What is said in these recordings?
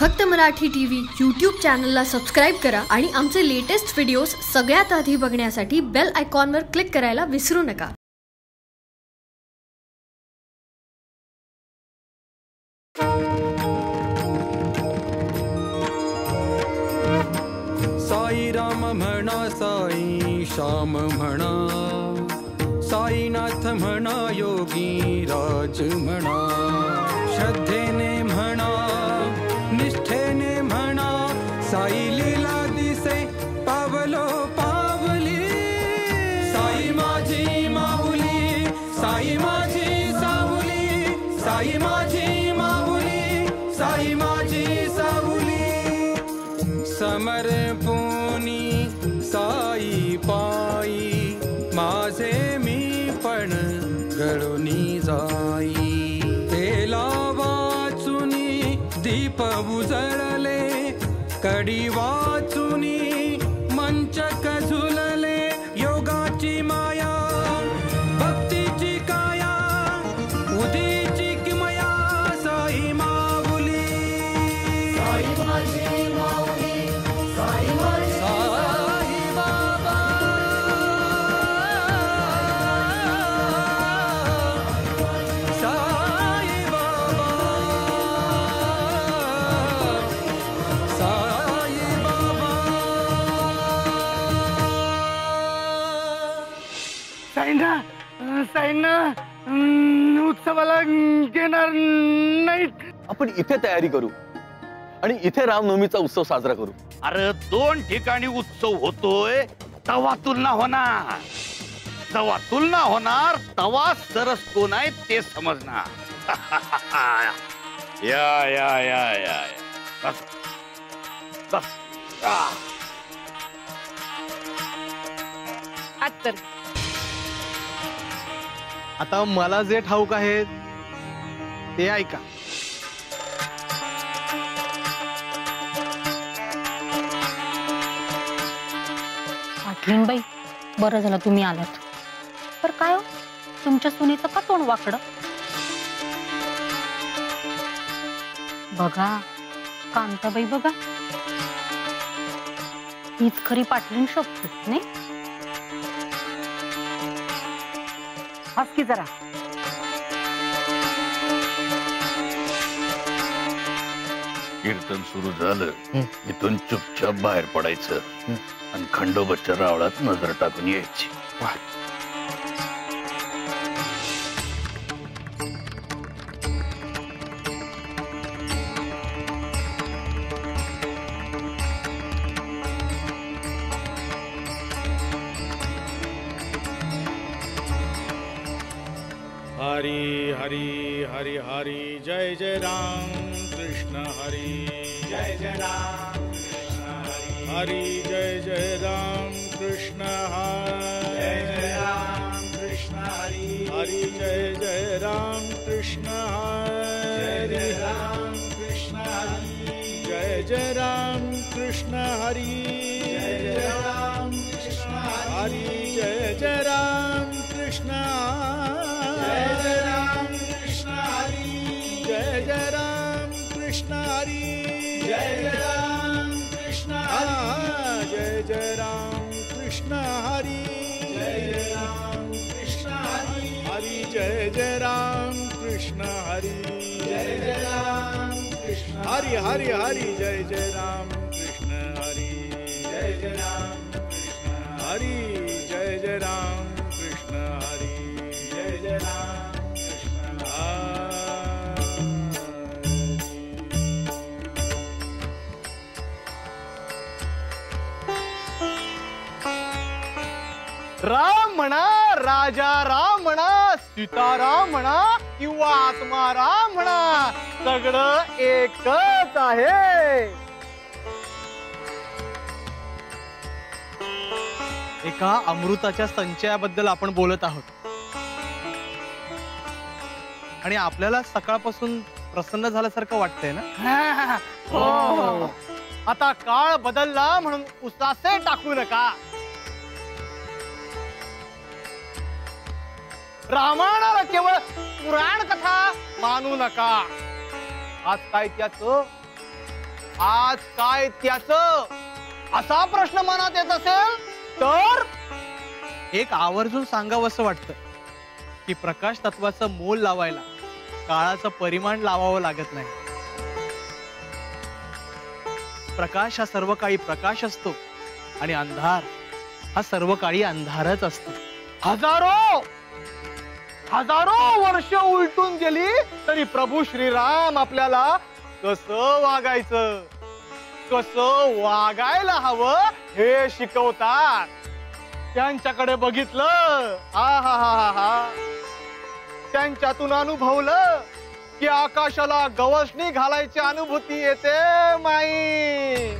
फक्त Marathi TV YouTube चॅनलला subscribe करा आणि आमचे लेटेस्ट व्हिडिओज सगळ्यात आधी बघण्यासाठी बेल आयकॉनवर क्लिक करायला विसरू नका. साई राम म्हणा साई श्याम म्हणा கடிவா उत्सवाला घेणार नाहीत आपण इथे तयारी करू आणि इथे रामनवमीचा उत्सव साजरा करू अरे दोन ठिकाणी उत्सव होतोय तवा तुलना होणार तवा तुलना होणार तवा सरस कोण आहे ते समजणार या या या या या. बस. बस. आ. आता मला जे ठाऊक आहे ते ऐका. पाटलीनबाई बरं झालं तुम्ही आलात. पर काय हो? तुमच्या सुनेचं का तोंड वाकडं? बघा कांताबाई बघा. हीच खरी पाटलीन शोधत नाही? हस की जरा. कीर्तन सुरू झालं. इथून चुपचाप बाहेर पडायचं. आणि खंडोबाच्या रावळात नजर टाकून यायची. हरी हरी हरी हरी जय जय राम कृष्ण हरी। जय जय राम कृष्ण हरी। हरी जय जय राम कृष्ण हरी। जय जय राम कृष्ण हरी। हरी जय जय राम हरी हरी हरी जय जय राम कृष्ण हरी। जय जय राम कृष्ण हरी जय जय राम कृष्ण हरी। जय जय राम कृष्ण। राम म्हणा राजा राम म्हणा सीताराम म्हणा किंवा आत्मा राम म्हणा सगळं एकच। आहे. एका अमृताच्या संचयाबद्दल आपण बोलत आहोत. आणि आपल्याला सकाळपासून प्रसन्न झाल्यासारखं वाटतंय ना? हो. आता काळ बदलला म्हणून उसासे टाकू नका. रामायणाला केवळ पुराण कथा मानू नका. आज काय त्याच? आज काय त्याच? असा प्रश्न मनात येत असेल तर एक आवर्जून सांगावं असं वाटतं की प्रकाश तत्वाचं मोल लावायला काळाचं परिमाण लावावं लागत नाही. प्रकाश हा सर्व काळी प्रकाश असतो आणि अंधार हा सर्व काळी अंधारच असतो. हजारो हजारो वर्ष उलटून गेली तरी प्रभू श्रीराम आपल्याला कसं वागायचं? कसं वागायला हवं हे शिकवतात. त्यांच्याकडे बघितलं. हा हा हा हा त्यांच्यातून अनुभवलं की आकाशाला गवसणी घालायची अनुभूती येते माई.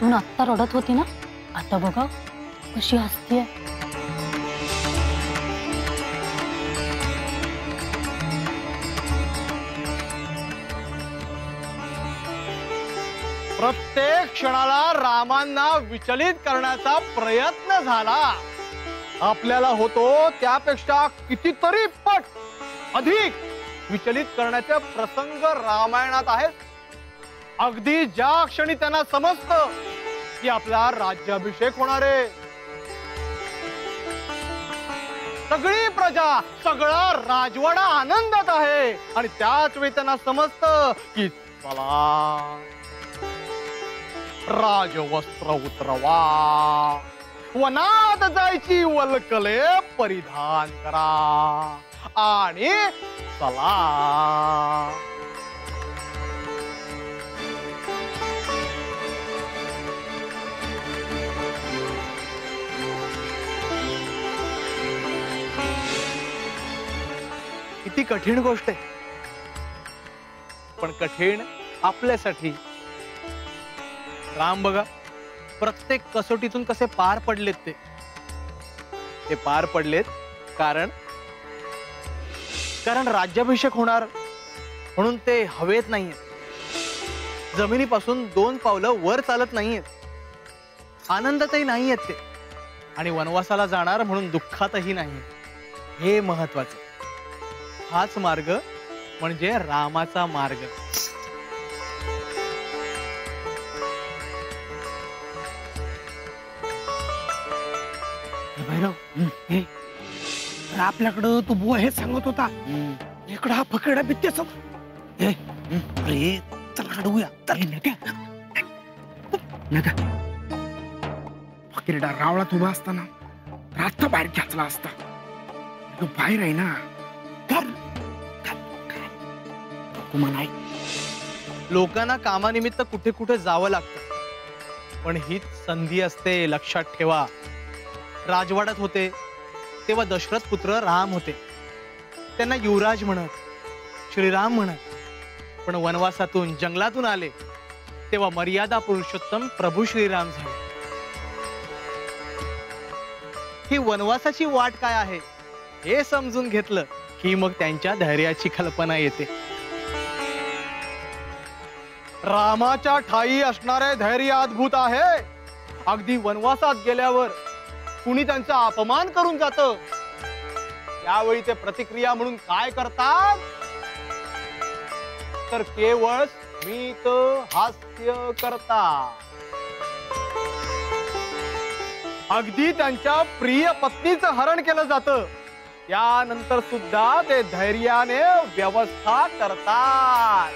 सून आत्ता रडत होती ना? आता बघा, कशी हसतीये. प्रत्येक क्षणाला रामांना विचलित करण्याचा प्रयत्न झाला. आपल्याला होतो त्यापेक्षा कितीतरी पट अधिक विचलित करण्याचे प्रसंग रामायणात आहेत. अगदी ज्या क्षणी त्यांना समजत की आपला राज्याभिषेक होणार आहे. सगळी प्रजा सगळा राजवाडा आनंदात आहे. आणि त्याच वेळी त्यांना समजत की चला राजवस्त्र उतरवा. वनात जायची वलकले परिधान करा. आणि चला. किती कठीण गोष्ट आहे. पण कठीण आपल्यासाठी. राम बघा प्रत्येक कसोटीतून कसे पार पडलेत ते. ते पार पडलेत कारण कारण राज्याभिषेक होणार म्हणून ते हवेत नाहीयेत. जमिनीपासून दोन पावलं वर चालत नाहीयेत. आनंदातही नाहीयेत ते. आणि वनवासाला जाणार म्हणून दुःखातही नाही हे महत्वाचं हाच मार्ग म्हणजे रामाचा मार्ग. हे. आपल्याकडं तू बुवा हे सांगत होता. इकडं हा फकडा बित्ते सम हे अरे चला अडवूया चल. नका. नका. फकीरडा रावळात उभा असताना रास्ता बाहेर खेचला असता. तो बाहेर आहे ना. कर तुम्हाला लोकांना कामानिमित्त कुठे कुठे जावं लागतं. पण हीच संधी असते लक्षात ठेवा. राजवाड्यात होते तेव्हा दशरथ पुत्र राम होते. त्यांना युवराज म्हणत श्रीराम म्हणत. पण वनवासातून जंगलातून आले तेव्हा मर्यादा पुरुषोत्तम प्रभू श्रीराम झाले. ही वनवासाची वाट काय आहे हे समजून घेतलं की मग त्यांच्या धैर्याची कल्पना येते. रामाच्या ठाई असणारे धैर्य अद्भुत आहे. अगदी वनवासात गेल्यावर कुणी त्यांचा अपमान करून जात? त्यावेळी ते प्रतिक्रिया म्हणून काय करतात? तर केवळ स्मित हास्य करता अगदी त्यांच्या प्रिय पत्नीचं हरण केलं जातं. त्यानंतर सुद्धा ते धैर्याने व्यवस्था करतात.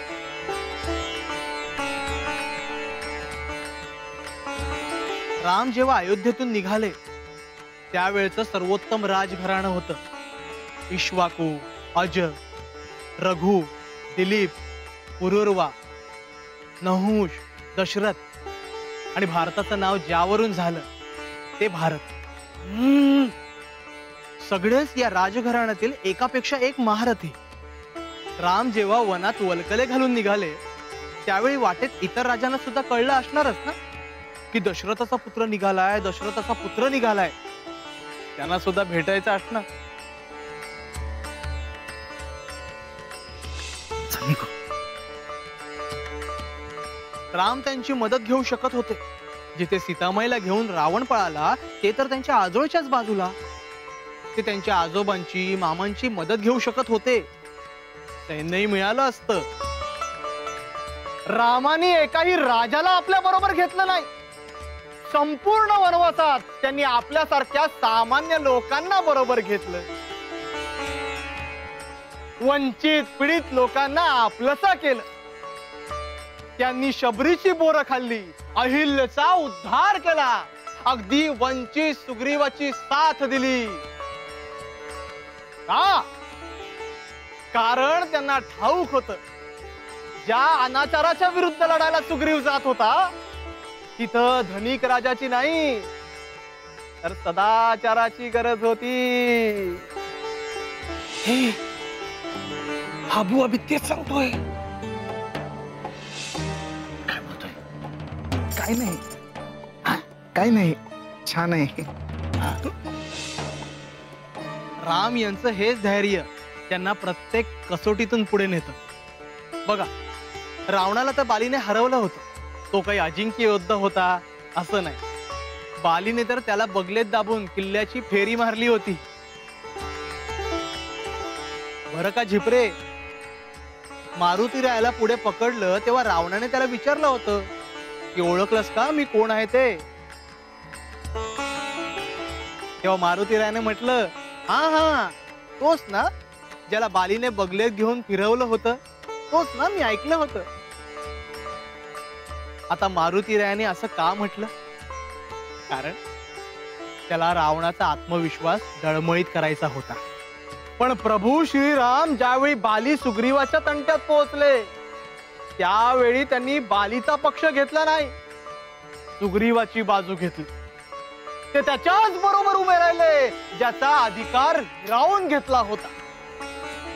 राम जेव्हा अयोध्येतून निघाले त्यावेळचं सर्वोत्तम राजघराणं होतं. इश्वाकू अज रघु दिलीप पुरुर्वा नहुष दशरथ आणि भारताचं नाव ज्यावरून झालं ते भारत. सगळेच या राजघराण्यातील एकापेक्षा एक महारथी. राम जेव्हा वनात वलकले घालून निघाले त्यावेळी वाटेत इतर राजांना सुद्धा कळलं असणारच ना? की दशरथाचा पुत्र निघालाय दशरथाचा पुत्र निघालाय. त्यांना सुद्धा भेटायचं असणार. राम त्यांची मदत घेऊ शकत होते. जिथे सीतामाईला घेऊन रावण पळाला ते तर त्यांच्या आजोळच्याच बाजूला. ते त्यांच्या आजोबांची मामांची मदत घेऊ शकत होते. सैन्यही मिळालं असतं. रामाने एकाही राजाला आपल्या बरोबर घेतलं नाही. संपूर्ण वनवासात त्यांनी आपल्यासारख्या सामान्य लोकांना बरोबर घेतलं. वंचित पीडित लोकांना आपलंसा केलं. त्यांनी शबरीची बोरं खाल्ली अहिल्याचा उद्धार केला. अगदी वंचित सुग्रीवाची साथ दिली. का कारण त्यांना ठाऊक होत. ज्या अनाचाराच्या विरुद्ध लढायला सुग्रीव जात होता तिथं धनिक राजाची नाही तर सदाचाराची गरज होती. हे बुवा बी तेच सांगतोय. काय बोलतोय? काय नाही. काय नाही छान आहे. राम यांचं हेच धैर्य त्यांना प्रत्येक कसोटीतून पुढे नेत. बघा रावणाला तर बालीने हरवलं होतं. तो काही अजिंक्य योद्धा होता असं नाही. बालीने तर त्याला बगलेत दाबून किल्ल्याची फेरी मारली होती. बरं का झिपरे? मारुती रायाला पुढे पकडलं तेव्हा रावणाने त्याला विचारलं होतं की ओळखलंस का? मी कोण आहे ते? तेव्हा मारुती रायाने म्हटलं हा हा तोच ना ज्याला बालीने बगलेत घेऊन फिरवलं होतं तोच ना मी ऐकलं होतं. आता मारुती रायाने असं का म्हटलं? कारण त्याला रावणाचा आत्मविश्वास डळमळीत करायचा होता. पण प्रभू श्रीराम ज्यावेळी बाली सुग्रीवाच्या तंट्यात पोहोचले त्यावेळी त्यांनी बालीचा पक्ष घेतला नाही. सुग्रीवाची बाजू घेतली. ते त्याच्याच बरोबर उभे राहिले ज्याचा अधिकार हिरावून घेतला होता.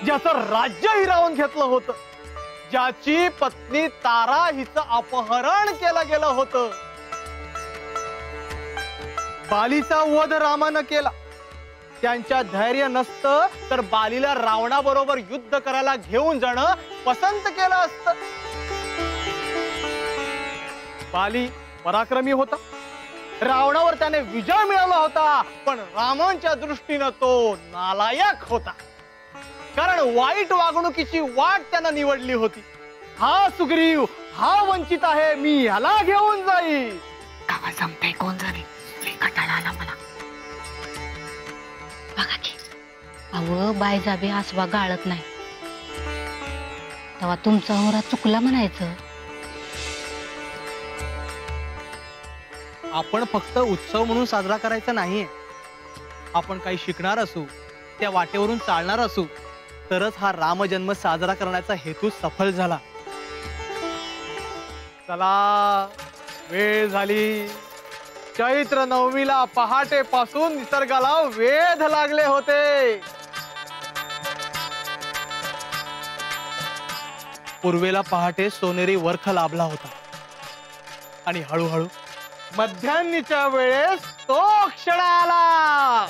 ज्याचं राज्य हिरावून घेतलं होतं. ज्याची पत्नी तारा हिचं अपहरण केलं गेलं होतं. बालीचा वध रामानं केला. त्यांच्या धैर्य नसतं तर बालीला रावणाबरोबर युद्ध करायला घेऊन जाणं पसंत केलं असत. बाली पराक्रमी होता. रावणावर त्याने विजय मिळवला होता पण रामांच्या दृष्टीनं तो नालायक होता. कारण वाईट वागणुकीची वाट त्यानं निवडली होती. हा सुग्रीव हा वंचित आहे मी ह्याला घेऊन जाईल गावा जमताय कोण झाले कटाळा आला मला. बघा की. अव बाय जाबे आसवा गाळत नाही. तेव्हा तुमचा होरा चुकला म्हणायचं. आपण फक्त उत्सव म्हणून साजरा करायचा नाहीये. आपण काही शिकणार असू त्या वाटेवरून चालणार असू तरच हा रामजन्म साजरा करण्याचा हेतू सफल झाला. चला वेळ झाली. चैत्र नवमीला पहाटे पासून निसर्गाला वेध लागले होते. पूर्वेला पहाटे सोनेरी वर्ख लाभला होता. आणि हळूहळू मध्यान्नीच्या वेळेस तो क्षण आला.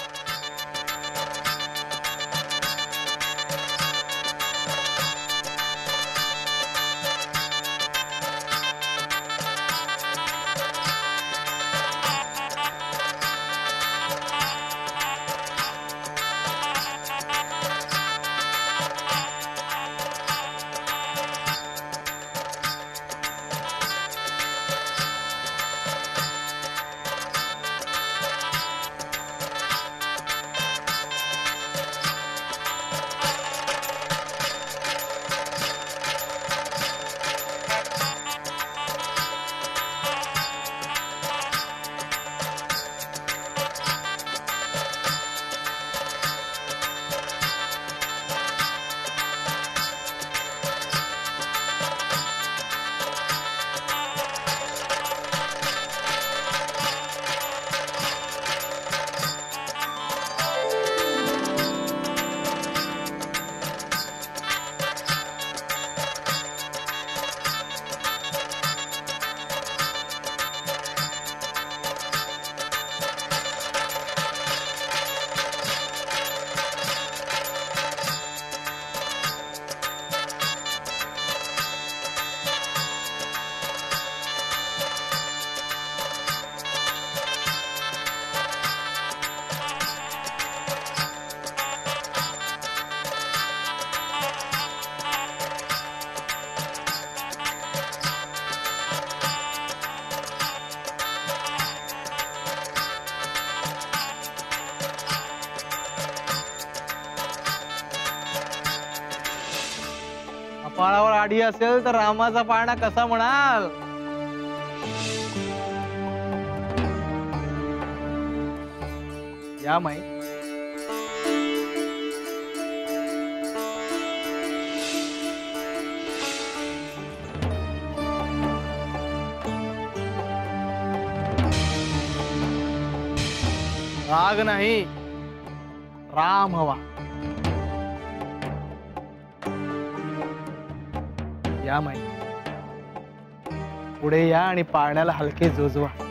पाळावर असेल तर रामाचा पाळणा कसा म्हणाल? या माई. राग नाही. राम हवा. या माई. पुढे या आणि पाळण्याला हलके जोजवा.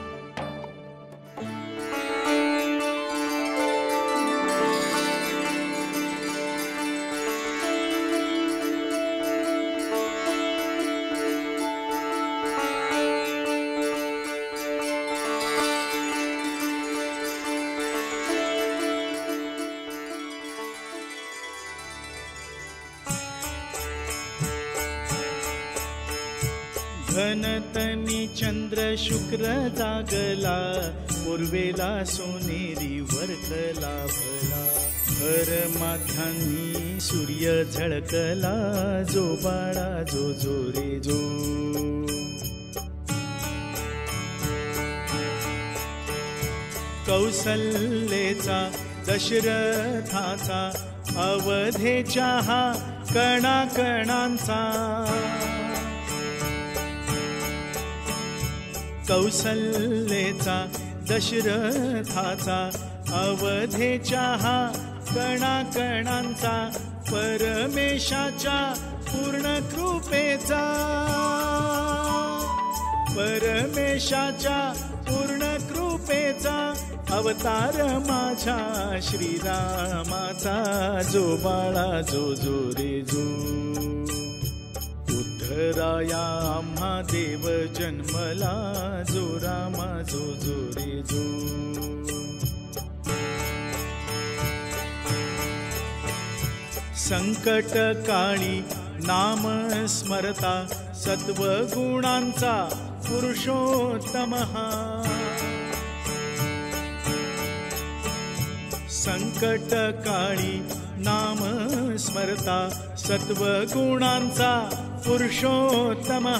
तनी चंद्र शुक्र जागला पूर्वेला सोनेरी वरखला भला. हर माथ्यांनी सूर्य झळकला जो बाळा जो जो रे जो. कौसल्येचा दशरथाचा अवधेच्या हा कणा कौसल्येचा दशरथाचा अवधेच्या हा कणाकणांचा परमेशाच्या पूर्ण कृपेचा. परमेशाच्या पूर्ण कृपेचा अवतार माझ्या श्रीरामाचा जो बाळा जो जो रे जो घराया आम्हा देव जन्मला जोरा माझो जो जो जो. संकट काळी नाम स्मरता सत्व गुणांचा पुरुषोत्तम संकट काळी नाम स्मरता सत्व गुणांचा पुरुषोत्तम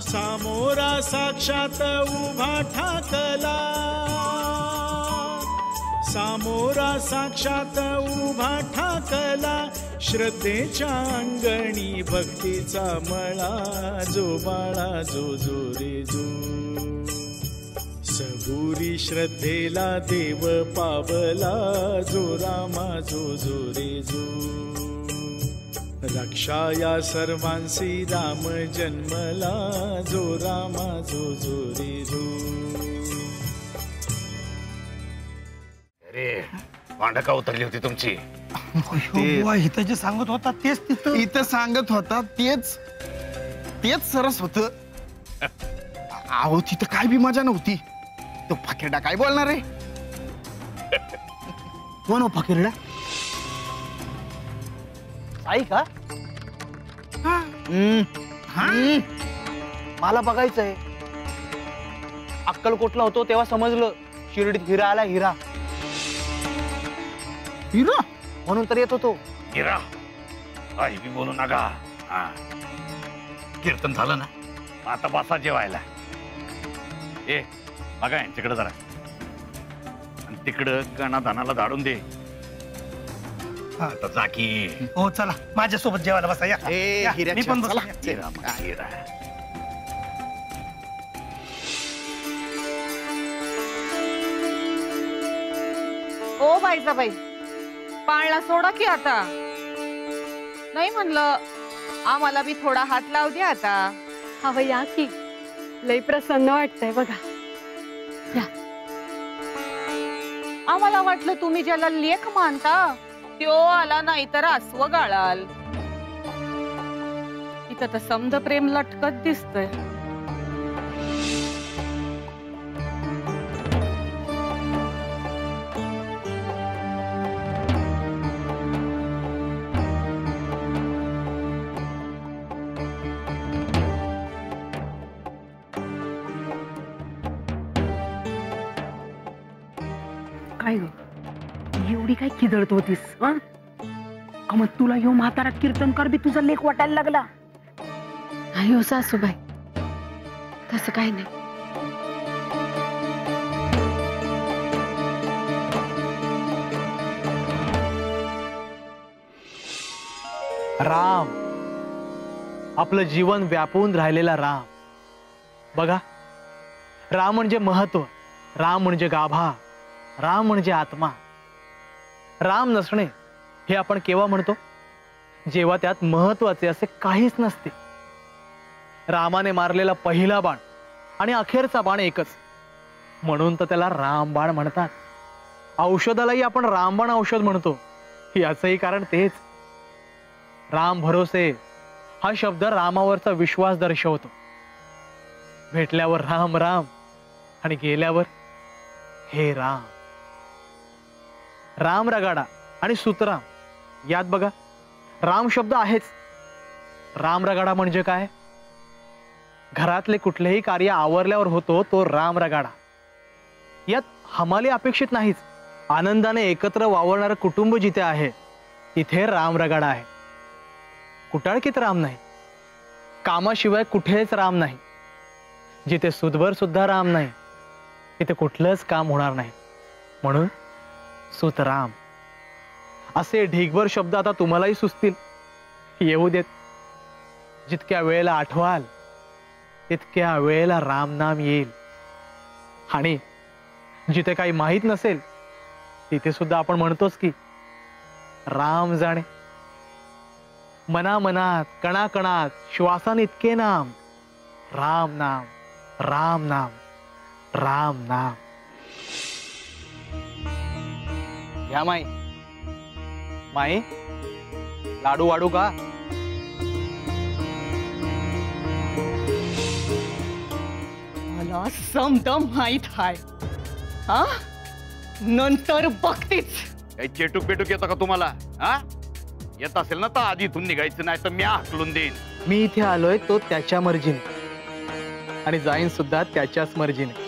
सामोरा साक्षात उभा ठाकला. सामोरा साक्षात उभा ठाकला. श्रद्धेच्या अंगणी भक्तीचा मळा जो बाळा जो जो रे जो. सबुरी श्रद्धेला देव पावला जो रामा जो जो रे जो. रक्षा या सर्वांसी राम जन्मला जो रामा जो जो रे जो अरे भांडका उतरली होती तुमची. इथं जे सांगत होता तेच तिथं. इथं सांगत होता तेच तेच सरस होत. अहो तिथं काय बी मजा नव्हती. तो फकेडा काय बोलणार आहे? कोण हो फकीरडा? आई का? मला बघायचंय. अक्कलकोटला होतो तेव्हा समजलं. शिर्डीत हिरा आला हिरा. हिरो? म्हणून तर येत होतो. हिरा? आई बी बोलू नका. हा. कीर्तन झालं ना? आता बसा जेवायला. ए बघा यांच्याकडे जरा. आणि तिकडं कणादानाला धाडून दे. आता जा की. हो चला. माझ्यासोबत जेवायला बसा या. ए, या, हिऱ्या मी पण चला. बसतो. हिरा मग, हिरा. ओ बाईसाबाई पाळणा सोडा की आता. नाही म्हणलं आम्हाला बी थोडा हात लाव द्या आता. हवं या की. लई प्रसन्न वाटतंय बघा. आम्हाला वाटलं तुम्ही ज्याला लेख मानता. त्यो आला नाही तर अस्व गाळाल इथं तर समद प्रेम लटकत दिसतंय. काय खिदळत होतीस हं? का मग तुला ह्यो म्हातारा कीर्तनकार बी तुझा लेख वाटायला लागला. नाही हो सासूबाई तसं काही नाही. राम. आपलं जीवन व्यापून राहिलेला राम. बघा राम म्हणजे महत्त्व राम म्हणजे गाभा राम म्हणजे आत्मा. राम नसणे हे आपण केव्हा म्हणतो? जेव्हा त्यात महत्त्वाचे असे काहीच नसते. रामाने मारलेला पहिला बाण आणि अखेरचा बाण एकच. म्हणून तर त्याला रामबाण म्हणतात. औषधालाही आपण रामबाण औषध म्हणतो. याचंही कारण तेच. राम भरोसे हा शब्द रामावरचा विश्वास दर्शवतो. भेटल्यावर राम राम आणि गेल्यावर हे राम. राम रगाडा आणि सुतराम. यात बघा राम शब्द आहेच. राम रगाडा म्हणजे काय? घरातले कुठलेही कार्य आवरल्यावर होतो तो राम रगाडा यात हमाली अपेक्षित नाहीच. आनंदाने एकत्र वावरणारं कुटुंब जिथे आहे तिथे राम रगाडा आहे. कुटाळकीत राम नाही. कामाशिवाय कुठेच राम नाही. जिथे सुदभर सुद्धा राम नाही तिथे कुठलंच काम होणार नाही. म्हणून सुतराम असे ढिगभर शब्द आता तुम्हालाही सुचतील. येऊ देत. जितक्या वेळेला आठवाल तितक्या वेळेला रामनाम येईल. आणि जिथे काही माहीत नसेल तिथे सुद्धा आपण म्हणतोच की राम जाणे. मनामनात कणाकणात श्वासाने इतके नाम. राम नाम राम नाम राम नाम. या माई. माई लाडू वाडू का? मला समदम माहीत हाय. हा? नंतर बघतीच. काही चेटूक पेटूक येतं का तुम्हाला? हा? येत असेल ना तर आधी इथून निघायचं नाही तर मी हाकलून देईन. मी इथे आलोय तो त्याच्या मर्जीने. आणि जाईन सुद्धा त्याच्याच मर्जीने.